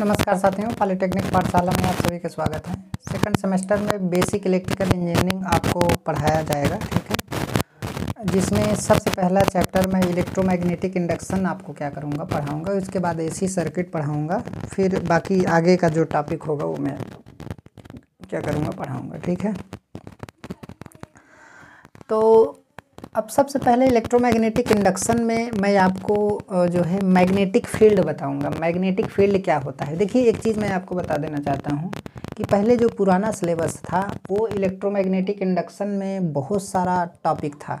नमस्कार साथियों, पॉलिटेक्निक पाठशाला में आप सभी का स्वागत है। सेकंड सेमेस्टर में बेसिक इलेक्ट्रिकल इंजीनियरिंग आपको पढ़ाया जाएगा, ठीक है? जिसमें सबसे पहला चैप्टर में इलेक्ट्रोमैग्नेटिक इंडक्शन आपको क्या करूँगा, पढ़ाऊँगा, उसके बाद एसी सर्किट पढ़ाऊँगा, फिर बाकी आगे का जो टॉपिक होगा वो मैं क्या करूँगा, पढ़ाऊँगा, ठीक है? तो अब सबसे पहले इलेक्ट्रोमैग्नेटिक इंडक्शन में मैं आपको जो है मैग्नेटिक फ़ील्ड बताऊँगा। मैग्नेटिक फ़ील्ड क्या होता है? देखिए, एक चीज़ मैं आपको बता देना चाहता हूँ कि पहले जो पुराना सिलेबस था, वो इलेक्ट्रोमैग्नेटिक इंडक्शन में बहुत सारा टॉपिक था।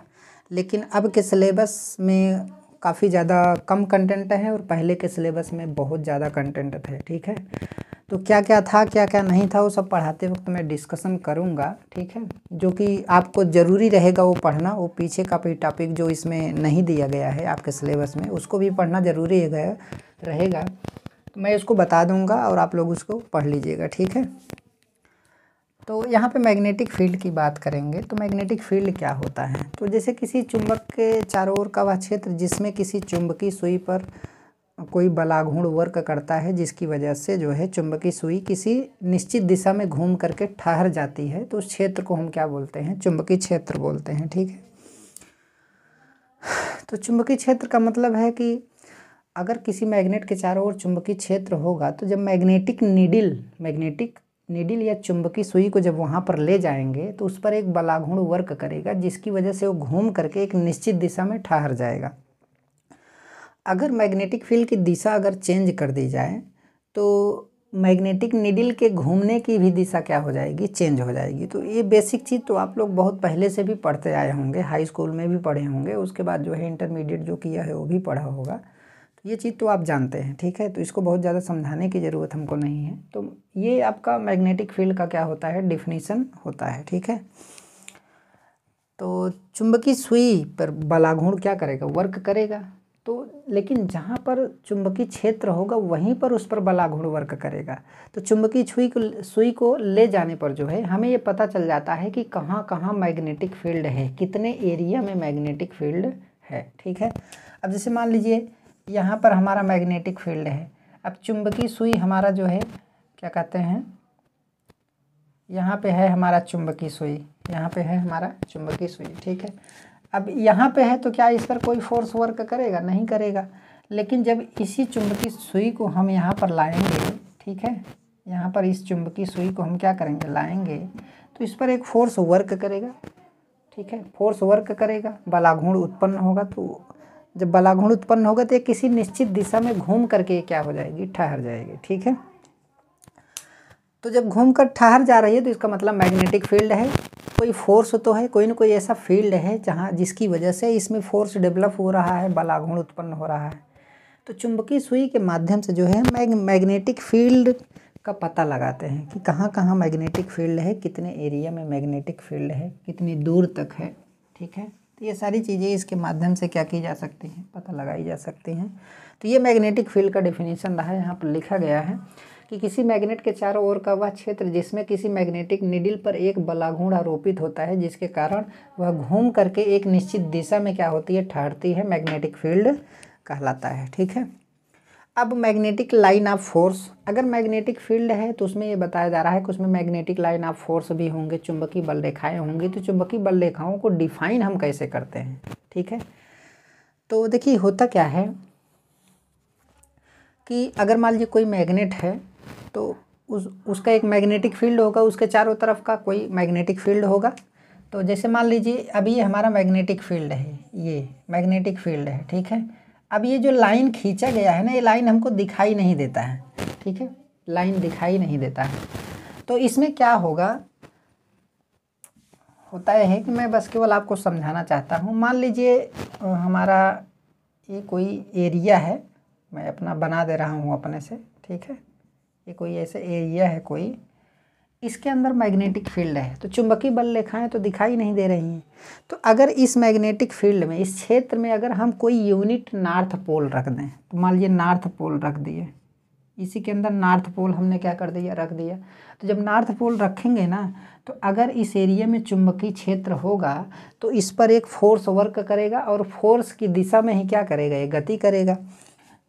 लेकिन अब के सिलेबस में काफ़ी ज़्यादा कम कंटेंट है और पहले के सिलेबस में बहुत ज़्यादा कंटेंट थे, ठीक है? तो क्या क्या था क्या क्या नहीं था, वो सब पढ़ाते वक्त मैं डिस्कशन करूँगा, ठीक है? जो कि आपको ज़रूरी रहेगा वो पढ़ना, वो पीछे का भी टॉपिक जो इसमें नहीं दिया गया है आपके सिलेबस में, उसको भी पढ़ना ज़रूरी रहेगा। तो मैं उसको बता दूँगा और आप लोग उसको पढ़ लीजिएगा, ठीक है? तो यहाँ पे मैग्नेटिक फ़ील्ड की बात करेंगे तो मैग्नेटिक फ़ील्ड क्या होता है? तो जैसे किसी चुंबक के चारों ओर का वह क्षेत्र जिसमें किसी चुंबकीय सुई पर कोई बलाघूर्ण वर्क करता है, जिसकी वजह से जो है चुंबकीय सुई किसी निश्चित दिशा में घूम करके ठहर जाती है तो उस क्षेत्र को हम क्या बोलते हैं? चुंबकीय क्षेत्र बोलते हैं, ठीक है? तो चुंबकीय क्षेत्र का मतलब है कि अगर किसी मैग्नेट के चारों ओर चुंबकीय क्षेत्र होगा तो जब मैग्नेटिक नीडिल मैग्नेटिक नीडिल या चुंबकीय सुई को जब वहाँ पर ले जाएँगे तो उस पर एक बलाघूर्ण वर्क करेगा, जिसकी वजह से वो घूम करके एक निश्चित दिशा में ठहर जाएगा। अगर मैग्नेटिक फ़ील्ड की दिशा अगर चेंज कर दी जाए तो मैग्नेटिक निडिल के घूमने की भी दिशा क्या हो जाएगी? चेंज हो जाएगी। तो ये बेसिक चीज़ तो आप लोग बहुत पहले से भी पढ़ते आए होंगे, हाई स्कूल में भी पढ़े होंगे, उसके बाद जो है इंटरमीडिएट जो किया है वो भी पढ़ा होगा। ये चीज़ तो आप जानते हैं, ठीक है? तो इसको बहुत ज़्यादा समझाने की ज़रूरत हमको नहीं है। तो ये आपका मैग्नेटिक फ़ील्ड का क्या होता है? डिफिनीसन होता है, ठीक है? तो चुंबकीय सुई पर बलाघूर्ण क्या करेगा? वर्क करेगा। तो लेकिन जहाँ पर चुंबकीय क्षेत्र होगा, वहीं पर उस पर बलाघूर्ण वर्क करेगा। तो चुंबकीय छुई को, सुई को ले जाने पर जो है, हमें ये पता चल जाता है कि कहाँ कहाँ मैग्नेटिक फ़ील्ड है, कितने एरिया में मैग्नेटिक फ़ील्ड है, ठीक है? अब जैसे मान लीजिए यहाँ पर हमारा मैग्नेटिक फ़ील्ड है। अब चुंबकीय सुई हमारा जो है, क्या कहते हैं? यहाँ पे है हमारा चुंबकीय सुई। यहाँ पे है हमारा चुंबकीय सुई, ठीक है? अब यहाँ पे है तो क्या इस पर कोई फोर्स वर्क करेगा? नहीं करेगा। लेकिन जब इसी चुंबकीय सुई को हम यहाँ पर लाएँगे, ठीक है? यहाँ पर इस चुंबकीय सुई को हम क्या करेंगे? लाएँगे तो इस पर एक फोर्स वर्क करेगा, ठीक है? फोर्स वर्क करेगा, बलाघूर्ण उत्पन्न होगा तो जब बलाघूर्ण उत्पन्न होगा तो ये किसी निश्चित दिशा में घूम करके क्या हो जाएगी? ठहर जाएगी, ठीक है? तो जब घूम कर ठहर जा रही है तो इसका मतलब मैग्नेटिक फ़ील्ड है। कोई फोर्स तो है, कोई ना कोई ऐसा फ़ील्ड है जहाँ, जिसकी वजह से इसमें फोर्स डेवलप हो रहा है बलाघूर्ण उत्पन्न हो रहा है। तो चुंबकीय सुई के माध्यम से जो है, मैग मैग्नेटिक फ़ील्ड का पता लगाते हैं कि कहाँ कहाँ मैग्नेटिक फ़ील्ड है, कितने एरिया में मैग्नेटिक फ़ील्ड है, कितनी दूर तक है, ठीक है? तो ये सारी चीज़ें इसके माध्यम से क्या की जा सकती हैं? पता लगाई जा सकती हैं। तो ये मैग्नेटिक फ़ील्ड का डिफिनेशन रहा यहाँ पर लिखा गया है कि किसी मैग्नेट के चारों ओर का वह क्षेत्र जिसमें किसी मैग्नेटिक निडिल पर एक बलाघूण आरोपित होता है, जिसके कारण वह घूम करके एक निश्चित दिशा में क्या होती है? ठहरती है, मैग्नेटिक फ़ील्ड कहलाता है। ठीक है? अब मैग्नेटिक लाइन ऑफ़ फोर्स अगर मैग्नेटिक फ़ील्ड है तो उसमें ये बताया जा रहा है कि उसमें मैग्नेटिक लाइन ऑफ़ फोर्स भी होंगे, चुंबकीय बल रेखाएँ होंगी तो चुंबकीय बल रेखाओं को डिफाइन हम कैसे करते हैं? ठीक है? तो देखिए, होता क्या है कि अगर मान लीजिए कोई मैग्नेट है तो उस, उसका एक मैग्नेटिक फ़ील्ड होगा, उसके चारों तरफ़ का कोई मैग्नेटिक फ़ील्ड होगा। तो जैसे मान लीजिए, अभी ये हमारा मैग्नेटिक फ़ील्ड है, ये मैग्नेटिक फ़ील्ड है, ठीक है? अब ये जो लाइन खींचा गया है ना, ये लाइन हमको दिखाई नहीं देता है, ठीक है? लाइन दिखाई नहीं देता है। तो इसमें क्या होगा? होता यह है कि मैं बस केवल आपको समझाना चाहता हूँ। मान लीजिए हमारा ये कोई एरिया है, मैं अपना बना दे रहा हूँ अपने से, ठीक है? ये कोई ऐसे एरिया है कोई इसके अंदर मैग्नेटिक फ़ील्ड है। तो चुंबकीय बल रेखाएँ तो दिखाई नहीं दे रही हैं। तो अगर इस मैग्नेटिक फ़ील्ड में, इस क्षेत्र में अगर हम कोई यूनिट नॉर्थ पोल रख दें तो मान लीजिए नॉर्थ पोल रख दिए। इसी के अंदर नॉर्थ पोल हमने क्या कर दिया? रख दिया। तो जब नॉर्थ पोल रखेंगे ना तो अगर इस एरिया में चुंबकीय क्षेत्र होगा तो इस पर एक फोर्स वर्क करेगा और फोर्स की दिशा में ही क्या करेगा? ये गति करेगा।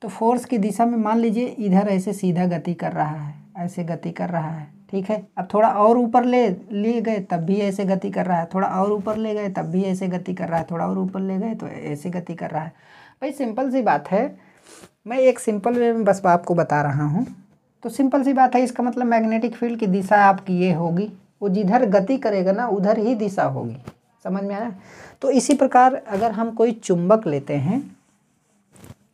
तो फोर्स की दिशा में मान लीजिए इधर ऐसे सीधा गति कर रहा है, ऐसे गति कर रहा है। ठीक है? अब थोड़ा और ऊपर ले, लिए गए, तब भी ऐसे गति कर रहा है। थोड़ा और ऊपर ले गए, तब भी ऐसे गति कर रहा है। थोड़ा और ऊपर ले गए तो ऐसे गति कर रहा है। भाई, सिंपल सी बात है। मैं एक सिंपल वे में बस आपको बता रहा हूँ। तो सिंपल सी बात है, इसका मतलब मैग्नेटिक फ़ील्ड की दिशा आपकी ये होगी। वो जिधर गति करेगा ना, उधर ही दिशा होगी। समझ में आया? तो इसी प्रकार अगर हम कोई चुंबक लेते हैं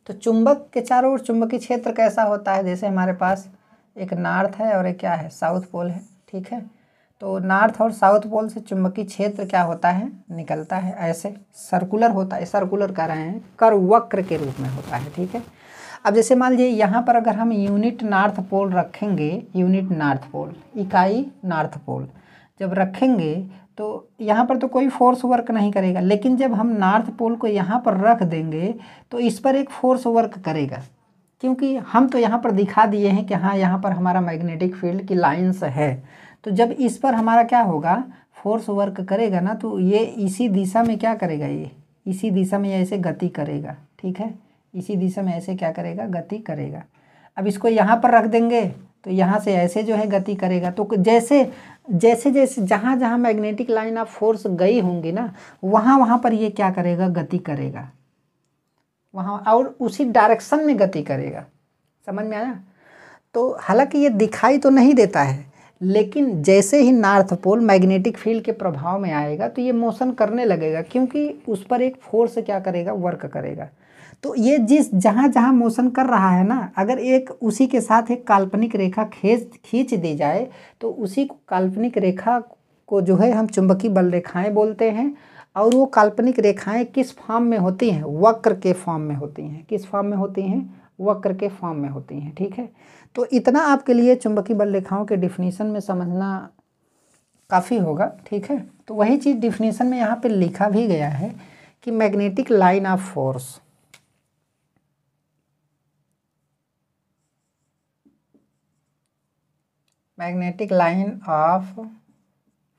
तो चुंबक के चारों ओर, चुंबकीय क्षेत्र कैसा होता है? जैसे हमारे पास एक नॉर्थ है और एक क्या है? साउथ पोल है, ठीक है? तो नॉर्थ और साउथ पोल से चुंबकीय क्षेत्र क्या होता है? निकलता है, ऐसे सर्कुलर होता है, सर्कुलर कह रहे हैं कर वक्र के रूप में होता है, ठीक है? अब जैसे मान लीजिए, यहाँ पर अगर हम यूनिट नॉर्थ पोल रखेंगे, यूनिट नॉर्थ पोल, इकाई नॉर्थ पोल, जब रखेंगे तो यहाँ पर तो कोई फोर्स वर्क नहीं करेगा, लेकिन जब हम नॉर्थ पोल को यहाँ पर रख देंगे तो इस पर एक फोर्स वर्क करेगा। क्योंकि हम तो यहाँ पर दिखा दिए हैं कि हाँ यहाँ पर हमारा मैग्नेटिक फ़ील्ड की लाइंस है। तो जब इस पर हमारा क्या होगा? फोर्स वर्क करेगा ना तो ये इसी दिशा में क्या करेगा ये? इसी दिशा में ऐसे गति करेगा, ठीक है? इसी दिशा में ऐसे क्या करेगा? गति करेगा। अब इसको यहाँ पर रख देंगे तो यहाँ से ऐसे जो है गति करेगा। तो जैसे जैसे जैसे जहाँ जहाँ मैग्नेटिक लाइन ऑफ़ फोर्स गई होंगी ना, वहाँ वहाँ पर ये क्या करेगा? गति करेगा। वहाँ और उसी डायरेक्शन में गति करेगा। समझ में आया? तो हालाँकि ये दिखाई तो नहीं देता है, लेकिन जैसे ही नॉर्थ पोल मैग्नेटिक फ़ील्ड के प्रभाव में आएगा तो ये मोशन करने लगेगा, क्योंकि उस पर एक फोर्स क्या करेगा? वर्क करेगा। तो ये जिस जहाँ जहाँ मोशन कर रहा है ना, अगर एक उसी के साथ एक काल्पनिक रेखा खींच खींच दी जाए तो उसी काल्पनिक रेखा को जो है हम चुंबकीय बल रेखाएँ बोलते हैं और वो काल्पनिक रेखाएँ किस फॉर्म में होती हैं? वक्र के फॉर्म में होती हैं। किस फॉर्म में होती हैं? वक्र के फॉर्म में होती हैं, ठीक है? तो इतना आपके लिए चुंबकीय बल रेखाओं के डिफिनीसन में समझना काफ़ी होगा, ठीक है? तो वही चीज़ डिफिनीसन में यहाँ पे लिखा भी गया है कि magnetic line of force magnetic line of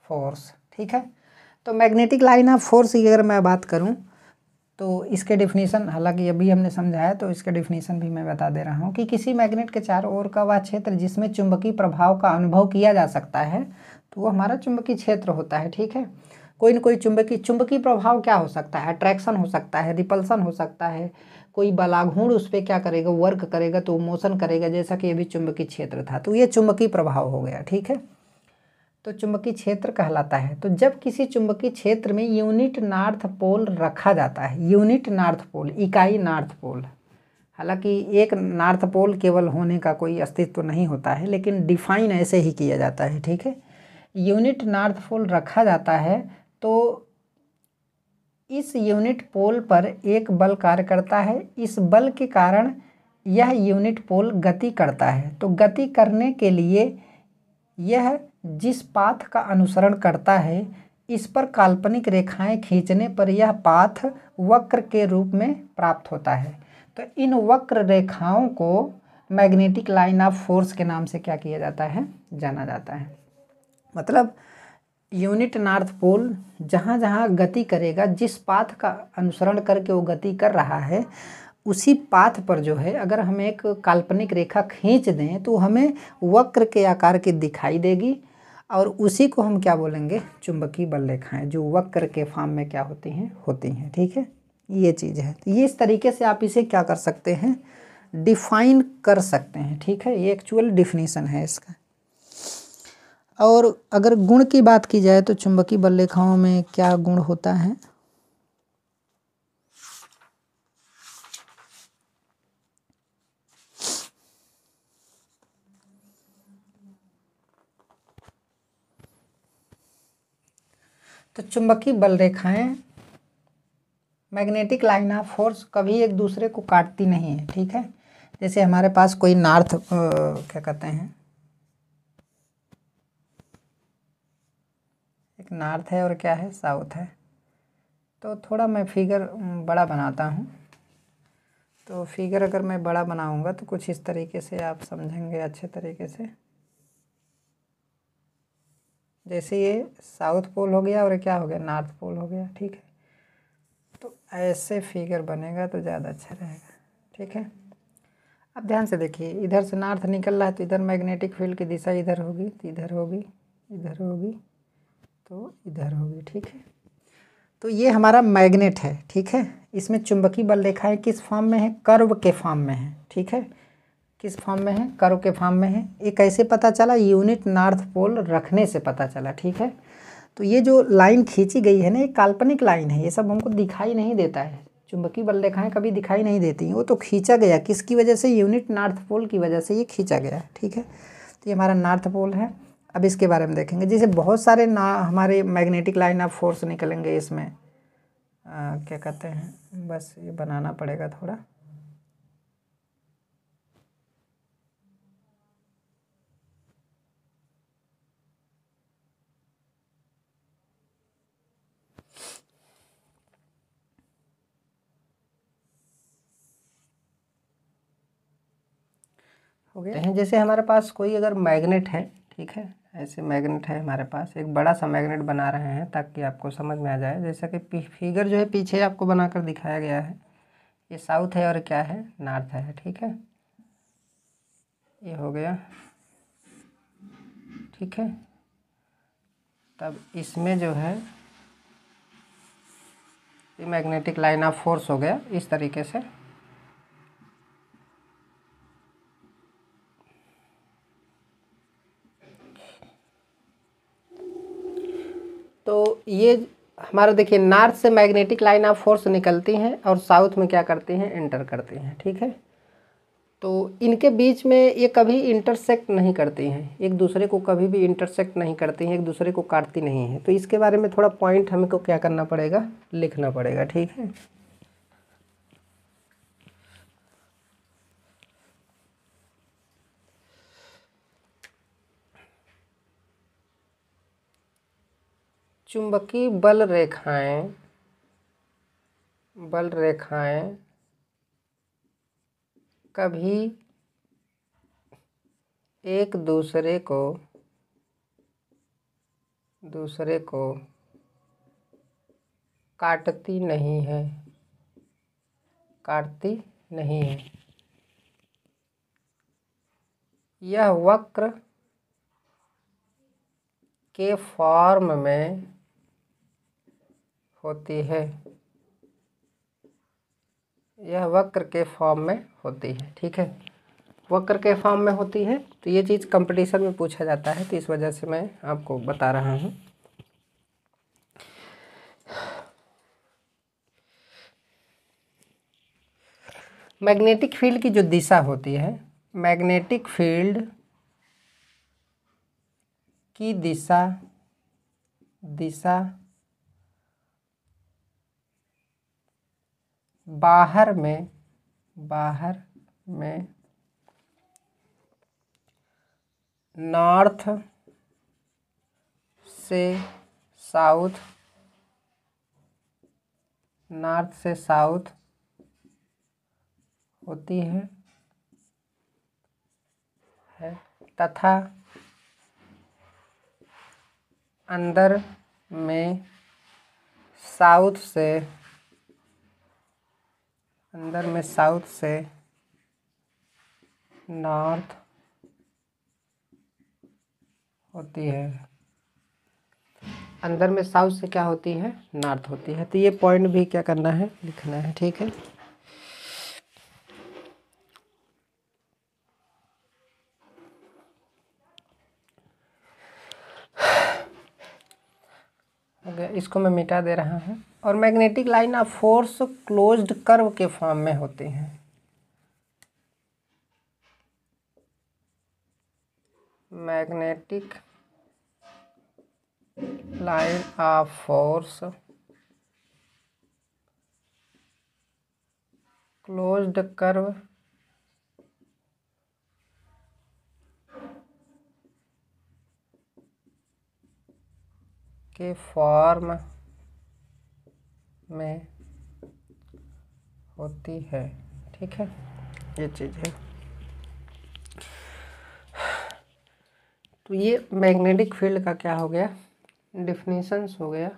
force ठीक है? तो मैग्नेटिक लाइन ऑफ़ फोर्स की अगर मैं बात करूँ तो इसके डिफिनीसन हालाँकि अभी हमने समझाया तो इसके डिफिनीसन भी मैं बता दे रहा हूँ कि किसी मैग्नेट के चारों ओर का वह क्षेत्र जिसमें चुंबकीय प्रभाव का अनुभव किया जा सकता है तो वो हमारा चुंबकीय क्षेत्र होता है, ठीक है? कोई ना कोई चुंबकीय चुंबकीय प्रभाव क्या हो सकता है? अट्रैक्शन हो सकता है रिपल्सन हो सकता है, कोई बलाघूण उस पर क्या करेगा? वर्क करेगा तो मोशन करेगा, जैसा कि अभी चुंबकीय क्षेत्र था तो ये चुंबकीय प्रभाव हो गया, ठीक है? तो चुंबकीय क्षेत्र कहलाता है। तो जब किसी चुंबकीय क्षेत्र में यूनिट नॉर्थ पोल रखा जाता है, यूनिट नॉर्थ पोल, इकाई नॉर्थ पोल, हालाँकि एक नॉर्थ पोल केवल होने का कोई अस्तित्व तो नहीं होता है, लेकिन डिफाइन ऐसे ही किया जाता है, ठीक है? यूनिट नॉर्थ पोल रखा जाता है तो इस यूनिट पोल पर एक बल कार्य करता है। इस बल के कारण यह यूनिट पोल गति करता है। तो गति करने के लिए यह जिस पाथ का अनुसरण करता है, इस पर काल्पनिक रेखाएँ खींचने पर यह पाथ वक्र के रूप में प्राप्त होता है। तो इन वक्र रेखाओं को मैग्नेटिक लाइन ऑफ़ फोर्स के नाम से क्या किया जाता है? जाना जाता है। मतलब यूनिट नॉर्थ पोल जहाँ जहाँ गति करेगा, जिस पाथ का अनुसरण करके वो गति कर रहा है, उसी पाथ पर जो है, अगर हम एक काल्पनिक रेखा खींच दें तो हमें वक्र के आकार की दिखाई देगी। और उसी को हम क्या बोलेंगे? चुंबकीय बल रेखाएँ जो वक्र के फॉर्म में क्या होती हैं? होती हैं, ठीक है? ये चीज़ है। तो ये इस तरीके से आप इसे क्या कर सकते हैं? डिफाइन कर सकते हैं, ठीक है? ये एक्चुअल डिफिनीसन है इसका। और अगर गुण की बात की जाए तो चुंबकीय बल रेखाओं में क्या गुण होता है? तो चुंबकीय बल रेखाएँ मैग्नेटिक लाइन ऑफ़ फोर्स कभी एक दूसरे को काटती नहीं है, ठीक है? जैसे हमारे पास कोई नॉर्थ क्या कहते हैं? एक नॉर्थ है और क्या है? साउथ है। तो थोड़ा मैं फिगर बड़ा बनाता हूँ। तो फिगर अगर मैं बड़ा बनाऊँगा तो कुछ इस तरीके से आप समझेंगे, अच्छे तरीके से। जैसे ये साउथ पोल हो गया और क्या हो गया? नॉर्थ पोल हो गया, ठीक है? तो ऐसे फिगर बनेगा तो ज़्यादा अच्छा रहेगा, ठीक है? अब ध्यान से देखिए, इधर से नॉर्थ निकल रहा है तो इधर मैग्नेटिक फ़ील्ड की दिशा इधर होगी तो इधर होगी इधर होगी तो इधर होगी, ठीक है? तो ये हमारा मैग्नेट है, ठीक है? इसमें चुंबकीय बल रेखाएँ किस फॉर्म में है? कर्व के फॉर्म में है, ठीक है? किस फॉर्म में है? करो के फॉर्म में है। ये कैसे पता चला? यूनिट नॉर्थ पोल रखने से पता चला ठीक है? तो ये जो लाइन खींची गई है ना ये काल्पनिक लाइन है। ये सब हमको दिखाई नहीं देता है। चुंबकीय बल रेखाएँ कभी दिखाई नहीं देती वो तो खींचा गया। किसकी वजह से? यूनिट नॉर्थ पोल की वजह से ये खींचा गया ठीक है? तो ये हमारा नॉर्थ पोल है। अब इसके बारे में देखेंगे। जैसे बहुत सारे ना हमारे मैग्नेटिक लाइन ऑफ़ फोर्स निकलेंगे इसमें। आ, क्या कहते हैं? बस ये बनाना पड़ेगा थोड़ा। हैं? जैसे हमारे पास कोई अगर मैग्नेट है, ठीक है? ऐसे मैग्नेट है हमारे पास, एक बड़ा सा मैग्नेट बना रहे हैं ताकि आपको समझ में आ जाए। जैसा कि फिगर जो है पीछे आपको बनाकर दिखाया गया है। ये साउथ है और क्या है? नॉर्थ है, ठीक है? ये हो गया। ठीक है? तब इसमें जो है, ये मैग्नेटिक लाइन ऑफ़ फोर्स हो गया, इस तरीके से तो ये हमारा देखिए नॉर्थ से मैग्नेटिक लाइन ऑफ़ फोर्स निकलती हैं और साउथ में क्या करती हैं? इंटर करती हैं, ठीक है? तो इनके बीच में ये कभी इंटरसेक्ट नहीं करती हैं। एक दूसरे को कभी भी इंटरसेक्ट नहीं करती हैं, एक दूसरे को काटती नहीं है। तो इसके बारे में थोड़ा पॉइंट हमें को क्या करना पड़ेगा? लिखना पड़ेगा, ठीक है? चुंबकीय बल रेखाएँ बल रेखाएँ कभी एक दूसरे को दूसरे को काटती नहीं है, काटती नहीं है। यह वक्र के फॉर्म में होती है। यह वक्र के फॉर्म में होती है, ठीक है? वक्र के फॉर्म में होती है तो ये चीज़ कंपटीशन में पूछा जाता है तो इस वजह से मैं आपको बता रहा हूँ। मैग्नेटिक फ़ील्ड की जो दिशा होती है, मैग्नेटिक फ़ील्ड की दिशा दिशा बाहर में बाहर में नॉर्थ से साउथ, नॉर्थ से साउथ होती है है, तथा अंदर में साउथ से अंदर में साउथ से नॉर्थ होती है। अंदर में साउथ से क्या होती है? नॉर्थ होती है। तो ये पॉइंट भी क्या करना है? लिखना है, ठीक है? इसको मैं मिटा दे रहा हूँ। और magnetic line of force closed curve के फॉर्म में होते हैं। Magnetic line of force closed curve के फॉर्म में होती है, ठीक है? ये चीज़ है। तो ये मैग्नेटिक फ़ील्ड का क्या हो गया? डिफिनीशंस हो गया।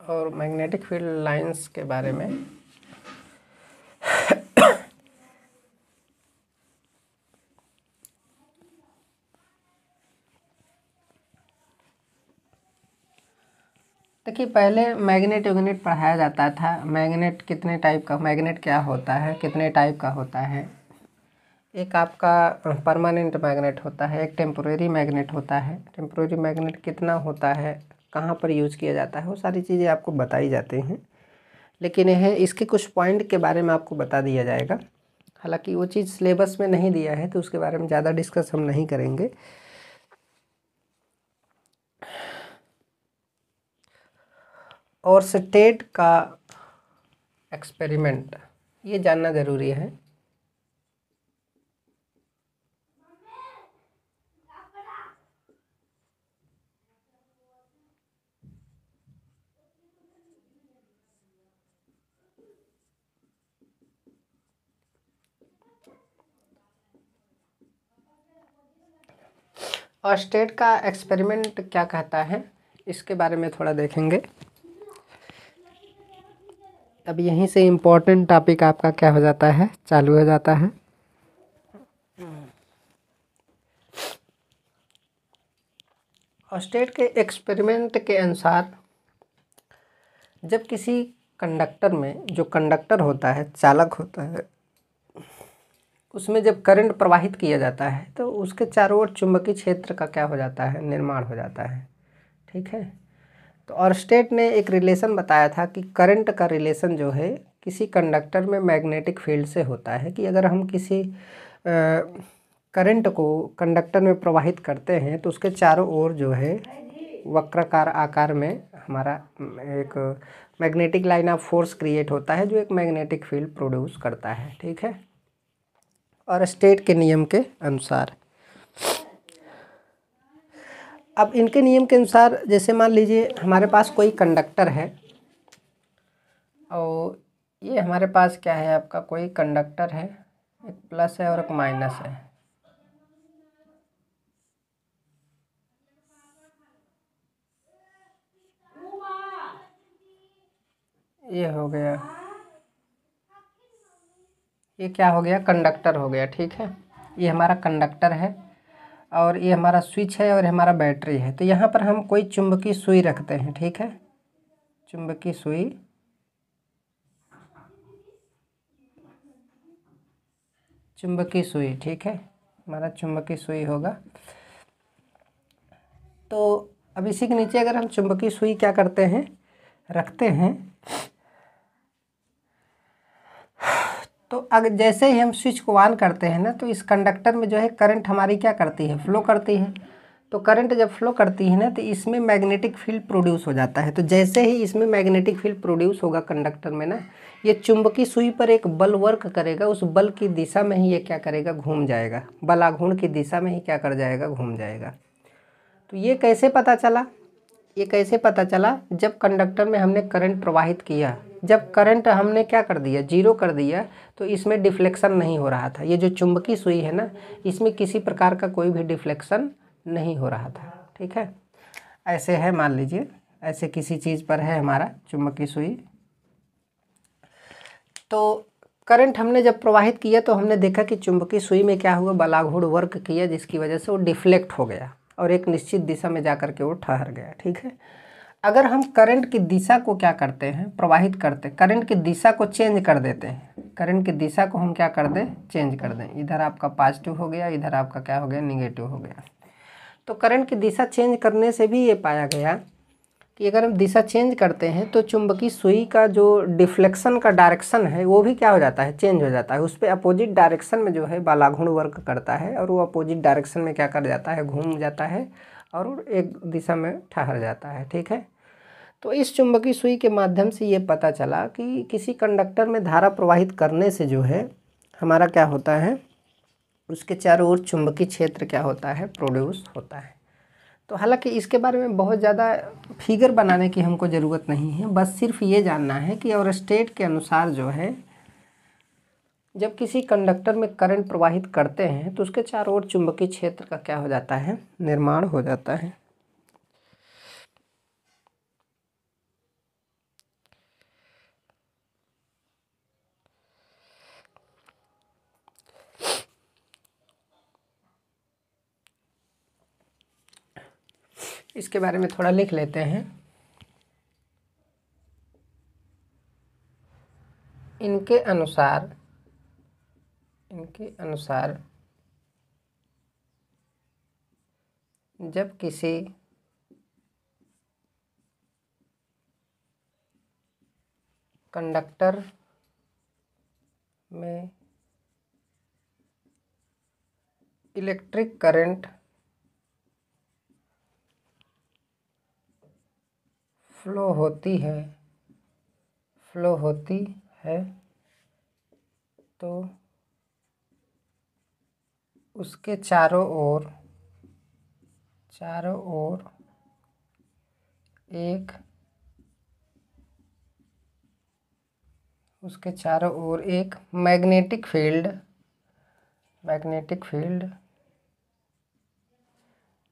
और मैग्नेटिक फ़ील्ड लाइंस के बारे में देखिए पहले मैग्नेट वैग्नेट पढ़ाया जाता था। मैग्नेट कितने टाइप का, मैग्नेट क्या होता है, कितने टाइप का होता है? एक आपका परमानेंट मैग्नेट होता है, एक टेम्पोरेरी मैग्नेट होता है। टेम्पोरेरी मैग्नेट कितना होता है, कहाँ पर यूज़ किया जाता है, वो सारी चीज़ें आपको बताई जाती हैं। लेकिन यह, इसके कुछ पॉइंट के बारे में आपको बता दिया जाएगा। हालाँकि वो चीज़ सिलेबस में नहीं दिया है तो उसके बारे में ज़्यादा डिस्कस हम नहीं करेंगे। और स्टेट का एक्सपेरिमेंट, ये जानना ज़रूरी है। और स्टेट का एक्सपेरिमेंट क्या कहता है, इसके बारे में थोड़ा देखेंगे। अब यहीं से इम्पोर्टेंट टॉपिक आपका क्या हो जाता है? चालू हो जाता है। और स्टेट के एक्सपेरिमेंट के अनुसार जब किसी कंडक्टर में जो कंडक्टर होता है, चालक होता है, उसमें जब करंट प्रवाहित किया जाता है तो उसके चारों ओर चुंबकीय क्षेत्र का क्या हो जाता है? निर्माण हो जाता है। ठीक है? तो और स्टेट ने एक रिलेशन बताया था कि करंट का रिलेशन जो है, किसी कंडक्टर में मैग्नेटिक फ़ील्ड से होता है कि अगर हम किसी करंट को कंडक्टर में प्रवाहित करते हैं तो उसके चारों ओर जो है वक्राकार आकार में हमारा, एक magnetic line of force create होता है, जो एक मैग्नेटिक फ़ील्ड प्रोड्यूस करता है, ठीक है? और स्टेट के नियम के अनुसार। अब इनके नियम के अनुसार, जैसे मान लीजिए हमारे पास कोई कंडक्टर है, और ये हमारे पास क्या है आपका? कोई कंडक्टर है, एक प्लस है और एक माइनस है। ये हो गया। ये क्या हो गया? कंडक्टर हो गया, ठीक है? ये हमारा कंडक्टर है। और ये हमारा स्विच है और हमारा बैटरी है। तो यहाँ पर हम कोई चुंबकीय सुई रखते हैं, ठीक है? चुंबकीय सुई। चुंबकीय सुई, ठीक है? हमारा चुंबकीय सुई होगा। तो अब इसी के नीचे अगर हम चुंबकीय सुई क्या करते हैं, रखते हैं तो अगर जैसे ही हम स्विच को ऑन करते हैं ना तो इस कंडक्टर में जो है करंट हमारी क्या करती है? फ्लो करती है। तो करंट जब फ्लो करती है ना तो इसमें मैग्नेटिक फ़ील्ड प्रोड्यूस हो जाता है। तो जैसे ही इसमें मैग्नेटिक फ़ील्ड प्रोड्यूस होगा कंडक्टर में ना, ये चुंबकीय सुई पर एक बल वर्क करेगा। उस बल की दिशा में ही ये क्या करेगा? घूम जाएगा। बलाघूर्ण की दिशा में ही क्या कर जाएगा? घूम जाएगा। तो ये कैसे पता चला? ये कैसे पता चला? जब कंडक्टर में हमने करंट प्रवाहित किया जब करंट हमने क्या कर दिया? ज़ीरो कर दिया तो इसमें डिफ्लेक्शन नहीं हो रहा था। ये जो चुंबकीय सुई है ना, इसमें किसी प्रकार का कोई भी डिफ्लेक्शन नहीं हो रहा था। ठीक है? ऐसे है, मान लीजिए, ऐसे किसी चीज़ पर है हमारा चुंबकीय सुई। तो करंट हमने जब प्रवाहित किया तो हमने देखा कि चुंबकीय सुई में क्या हुआ? बलाघोड़ वर्क किया, जिसकी वजह से वो डिफ्लेक्ट हो गया और एक निश्चित दिशा में जा कर के वो ठहर गया। ठीक है? अगर हम करंट की दिशा को क्या करते हैं, प्रवाहित करते करंट की दिशा को चेंज कर देते हैं। करंट की दिशा को हम क्या कर दें? चेंज कर दें। इधर आपका पॉजिटिव हो गया, इधर आपका क्या हो गया? निगेटिव हो गया। तो करंट की दिशा चेंज करने से भी ये पाया गया कि अगर हम दिशा चेंज करते हैं तो चुंबकीय सुई का जो डिफ्लेक्शन का डायरेक्शन है, वो भी क्या हो जाता है? चेंज हो जाता है। उस पर अपोजिट डायरेक्शन में जो है बालाघुण वर्क करता है और वो अपोजिट डायरेक्शन में क्या कर जाता है? घूम जाता है। और एक दिशा में ठहर जाता है, ठीक है? तो इस चुंबकीय सुई के माध्यम से ये पता चला कि किसी कंडक्टर में धारा प्रवाहित करने से जो है, हमारा क्या होता है? उसके चारों ओर चुंबकीय क्षेत्र क्या होता है? प्रोड्यूस होता है। तो हालाँकि इसके बारे में बहुत ज़्यादा फिगर बनाने की हमको ज़रूरत नहीं है, बस सिर्फ़ ये जानना है कि और स्टेट के अनुसार जो है जब किसी कंडक्टर में करंट प्रवाहित करते हैं तो उसके चारों ओर चुंबकीय क्षेत्र का क्या हो जाता है? निर्माण हो जाता है। इसके बारे में थोड़ा लिख लेते हैं। इनके अनुसार इनके अनुसार, जब किसी कंडक्टर में इलेक्ट्रिक करंट फ्लो होती है, फ्लो होती है तो उसके चारों ओर चारों ओर, एक, उसके चारों ओर एक magnetic field magnetic field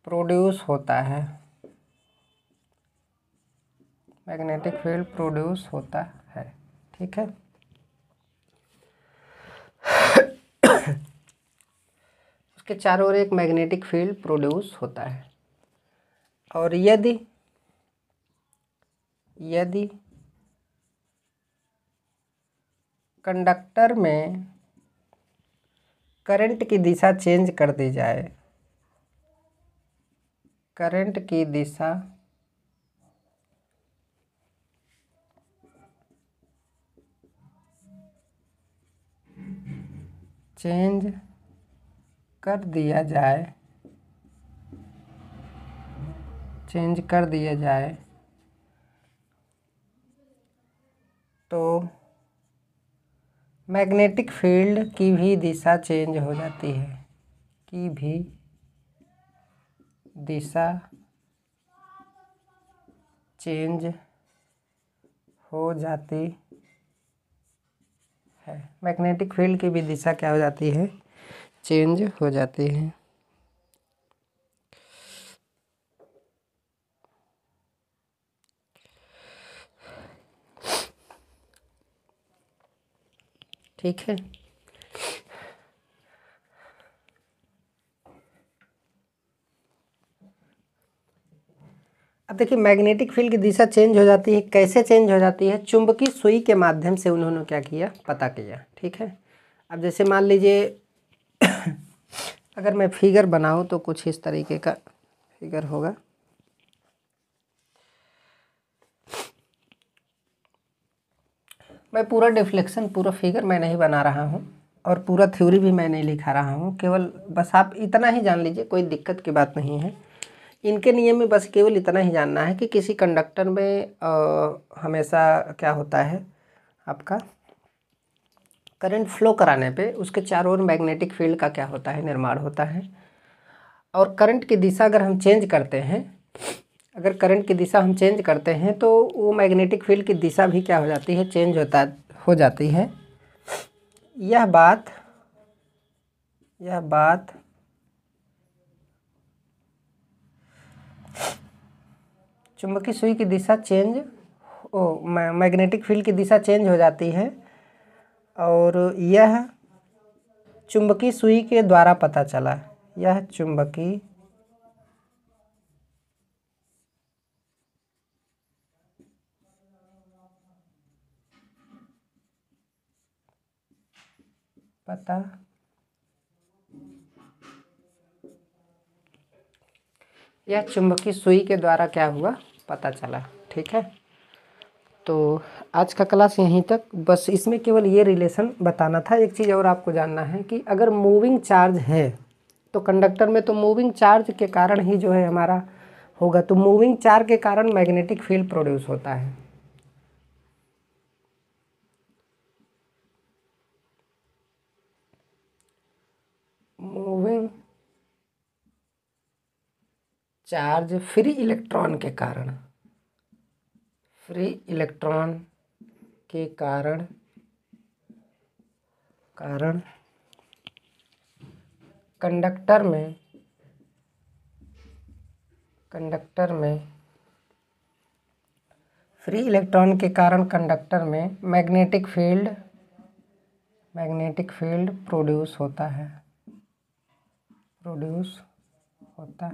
produce होता है। मैग्नेटिक फ़ील्ड प्रोड्यूस होता है, ठीक है? उसके चारों ओर एक मैग्नेटिक फ़ील्ड प्रोड्यूस होता है। और यदि यदि कंडक्टर में करंट की दिशा चेंज कर दी जाए, करंट की दिशा चेंज कर दिया जाए। चेंज कर दिया जाए। तो मैग्नेटिक फ़ील्ड की भी दिशा चेंज हो जाती है। की भी दिशा चेंज हो जाती है। मैग्नेटिक फ़ील्ड की भी दिशा क्या हो जाती है? चेंज हो जाती है। ठीक है। अब देखिए, मैग्नेटिक फ़ील्ड की दिशा चेंज हो जाती है। कैसे चेंज हो जाती है? चुंबकीय सुई के माध्यम से उन्होंने क्या किया? पता किया। ठीक है? अब जैसे मान लीजिए अगर मैं फिगर बनाऊँ तो कुछ इस तरीके का फिगर होगा। मैं पूरा डिफ्लेक्शन पूरा फिगर मैं नहीं बना रहा हूँ और पूरा थ्योरी भी मैं नहीं लिखा रहा हूँ। केवल बस आप इतना ही जान लीजिए कोई दिक्कत की बात नहीं है। इनके नियम में बस केवल इतना ही जानना है कि किसी कंडक्टर में आ, हमेशा क्या होता है आपका? करंट फ्लो कराने पे उसके चारों ओर मैग्नेटिक फ़ील्ड का क्या होता है? निर्माण होता है। और करंट की दिशा अगर हम चेंज करते हैं, अगर करंट की दिशा हम चेंज करते हैं तो वो मैग्नेटिक फ़ील्ड की दिशा भी क्या हो जाती है? चेंज होता, हो जाती है। यह बात यह बात चुंबकीय सुई की दिशा चेंज ओ मैग्नेटिक फ़ील्ड की दिशा चेंज हो जाती है। और यह चुंबकीय सुई के द्वारा पता चला। यह चुंबकीय पता यह चुंबकीय सुई के द्वारा क्या हुआ? पता चला। ठीक है? तो आज का क्लास यहीं तक। बस इसमें केवल ये रिलेशन बताना था। एक चीज़ और आपको जानना है कि अगर मूविंग चार्ज है तो कंडक्टर में तो मूविंग चार्ज के कारण ही जो है हमारा होगा। तो मूविंग चार्ज के कारण मैग्नेटिक फ़ील्ड प्रोड्यूस होता है। मूविंग चार्ज फ्री इलेक्ट्रॉन के कारण। फ्री इलेक्ट्रॉन के कारण कारण कंडक्टर में कंडक्टर में, फ्री इलेक्ट्रॉन के कारण कंडक्टर में magnetic field magnetic field produce होता है, प्रोड्यूस होता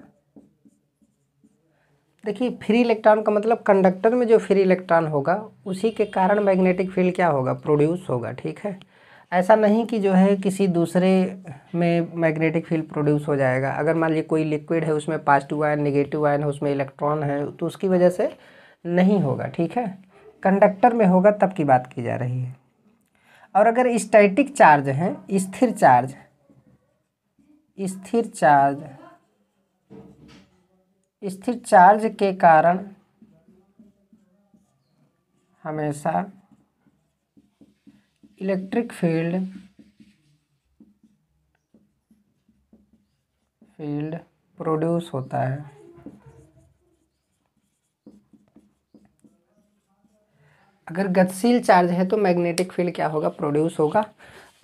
देखिए फ्री इलेक्ट्रॉन का मतलब कंडक्टर में जो फ्री इलेक्ट्रॉन होगा, उसी के कारण मैग्नेटिक फ़ील्ड क्या होगा? प्रोड्यूस होगा, ठीक है? ऐसा नहीं कि जो है किसी दूसरे में मैग्नेटिक फ़ील्ड प्रोड्यूस हो जाएगा। अगर मान लीजिए कोई लिक्विड है, उसमें पॉजिटिव आयन नेगेटिव आयन है उसमें इलेक्ट्रॉन है तो उसकी वजह से नहीं होगा, ठीक है? कंडक्टर में होगा, तब की बात की जा रही है। और अगर स्टैटिक चार्ज हैं, स्थिर चार्ज स्थिर चार्ज स्थिर चार्ज के कारण हमेशा इलेक्ट्रिक फ़ील्ड फ़ील्ड प्रोड्यूस होता है। अगर गतिशील चार्ज है तो मैग्नेटिक फ़ील्ड क्या होगा? प्रोड्यूस होगा।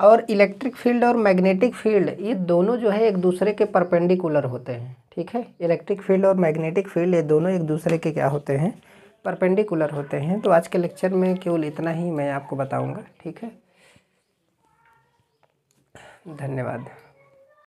और इलेक्ट्रिक फ़ील्ड और मैग्नेटिक फ़ील्ड, ये दोनों जो है एक दूसरे के परपेंडिकुलर होते हैं। ठीक है? इलेक्ट्रिक फ़ील्ड और मैग्नेटिक फ़ील्ड ये दोनों एक दूसरे के क्या होते हैं? परपेंडिकुलर होते हैं। तो आज के लेक्चर में केवल इतना ही मैं आपको बताऊँगा, ठीक है? धन्यवाद।